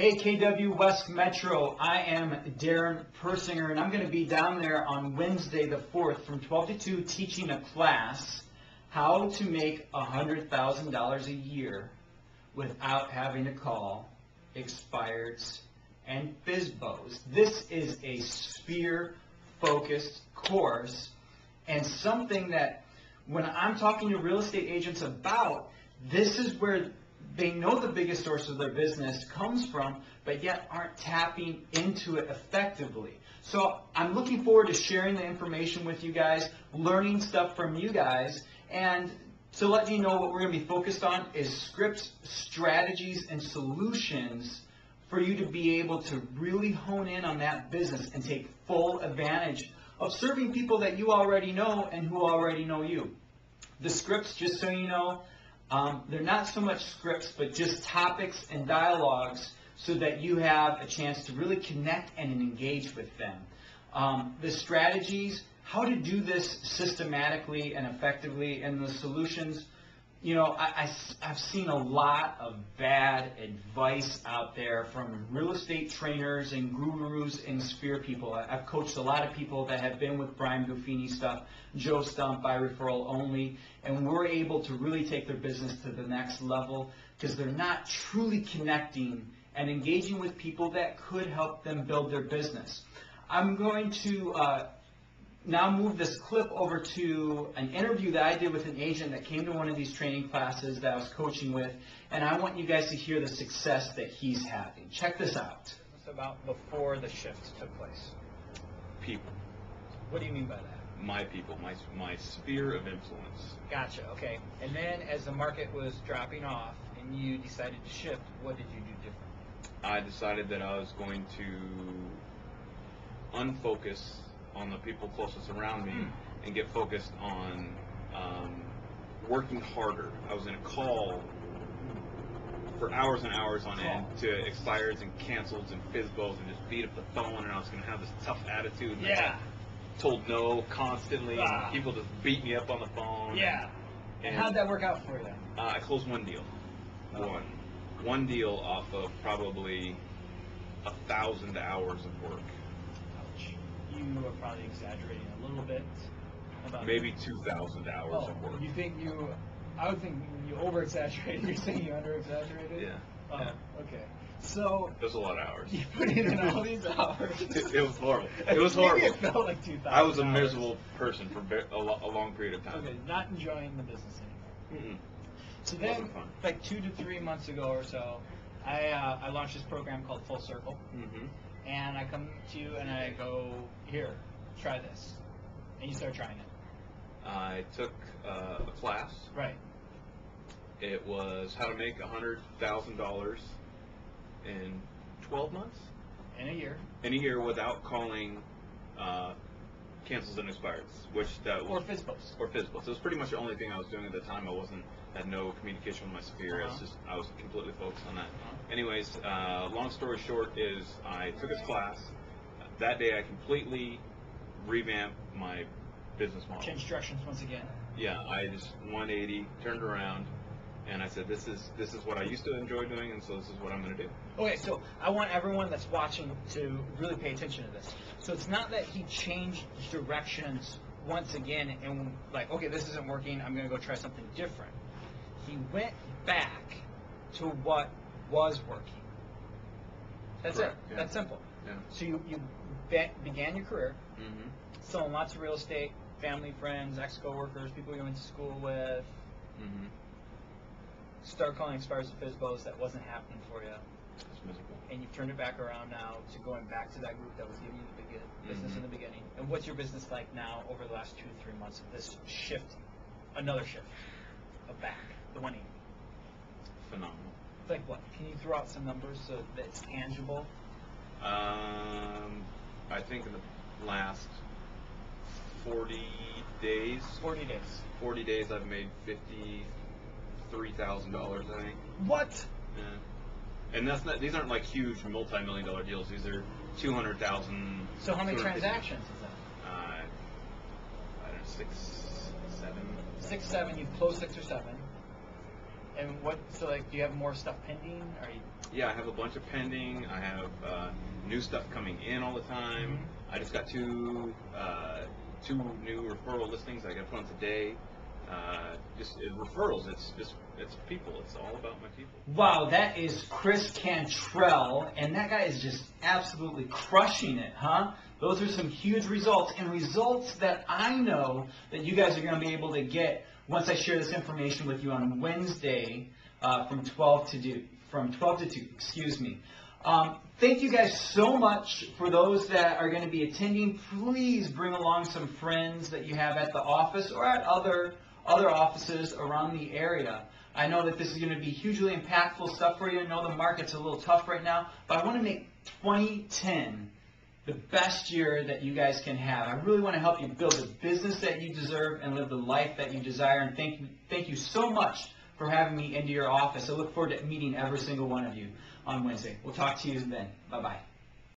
Hey, KW West Metro. I am Darren Persinger, and I'm going to be down there on Wednesday the 4th from 12 to 2 teaching a class how to make $100,000 a year without having to call expireds and FISBOs. This is a sphere-focused course and something that when I'm talking to real estate agents about, this is where they know the biggest source of their business comes from, but yet aren't tapping into it effectively. So I'm looking forward to sharing the information with you guys, learning stuff from you guys, and to let you know what we're going to be focused on is scripts, strategies, and solutions for you to be able to really hone in on that business and take full advantage of serving people that you already know and who already know you. The scripts, just so you know, um, they're not so much scripts, but just topics and dialogues so that you have a chance to really connect and engage with them. Um, the strategies, how to do this systematically and effectively, and the solutions, you know, I, I, have seen a lot of bad advice out there from real estate trainers and gurus and sphere people. I, have coached a lot of people that have been with Brian Buffini stuff, Joe Stumpf by referral only, and we're able to really take their business to the next level because they're not truly connecting and engaging with people that could help them build their business. I'm going to uh, now move this clip over to an interview that I did with an agent that came to one of these training classes that I was coaching with, and I want you guys to hear the success that he's having. Check this out. It's about before the shift took place. People. What do you mean by that? My people, my, my sphere of influence. Gotcha, okay. And then as the market was dropping off and you decided to shift, what did you do different? I decided that I was going to unfocus on the people closest around me hmm. and get focused on um, working harder. I was in a call for hours and hours on end to expires and cancels and FISBOs and just beat up the phone and I was going to have this tough attitude. And yeah. Told no constantly. Ah. And people just beat me up on the phone. Yeah. And, and how'd that work out for you? Uh, I closed one deal. Oh. One. One deal off of probably a thousand hours of work you are probably exaggerating a little bit. About Maybe 2,000 hours oh, of work. You think you, I would think you over exaggerated. You're saying you under exaggerated? Yeah. Oh, yeah. okay. So. There's a lot of hours. You put in all these hours. it, it, was horrible. It was horrible. Maybe it felt like 2,000 I was a miserable person for a, lo- a, long period of time. Okay, not enjoying the business anymore. Mm-mm. So then, like two to three months ago or so, I uh, I launched this program called Full Circle. Mm-hmm and I come to you and I go, here, try this. And you start trying it. I took uh, a class. Right. It was how to make $100,000 in 12 months? In a year. In a year without calling uh, cancels and expires, which that was. Or FISBOs. Or FISBOs. It was pretty much the only thing I was doing at the time. I wasn't had no communication with my superior. Uh-huh. I was just I was completely focused on that. Uh-huh. Anyways, uh, long story short is I took his class. That day I completely revamped my business model. Change directions once again. Yeah, I just 180 turned around and I said, "This is this is what I used to enjoy doing, and so this is what I'm going to do." Okay, so I want everyone that's watching to really pay attention to this. So it's not that he changed directions once again and like, okay, this isn't working. I'm going to go try something different. He went back to what was working. That's Correct, it. Yeah. That's simple. Yeah. So you you be- began your career mm-hmm. selling lots of real estate, family, friends, ex coworkers, people you went to school with. Mm-hmm start calling expires and FISBOs that wasn't happening for you. It's miserable. And you've turned it back around now to going back to that group that was giving you the begin, business mm-hmm. in the beginning. And what's your business like now over the last two, three months of this shift, another shift of back, the winning? Phenomenal. Like what? Can you throw out some numbers so that it's tangible? Um, I think in the last 40 days. 40 days. 40 days I've made 50 three thousand dollars, I think. What? Yeah. And that's not; these aren't like huge multi-million dollar deals. These are two hundred thousand. So how many transactions is that? Uh, I don't know, six, seven. Six, seven. You've closed six or seven. And what? So like, do you have more stuff pending? Are you? Yeah, I have a bunch of pending. I have uh, new stuff coming in all the time. I just got two uh, two new referral listings. I get one today. Uh, just uh, referrals. It's just it's people. It's all about my people. Wow, that is Chris Cantrell, and that guy is just absolutely crushing it, huh? Those are some huge results, and results that I know that you guys are going to be able to get once I share this information with you on Wednesday uh, from 12 to do, from 12 to 2. Excuse me. Um, thank you guys so much for those that are going to be attending. Please bring along some friends that you have at the office or at other other offices around the area. I know that this is going to be hugely impactful stuff for you. I know the market's a little tough right now, but I want to make 2010 the best year that you guys can have. I really want to help you build the business that you deserve and live the life that you desire. And thank you, thank you so much for having me into your office. I look forward to meeting every single one of you on Wednesday. We'll talk to you then. Bye bye.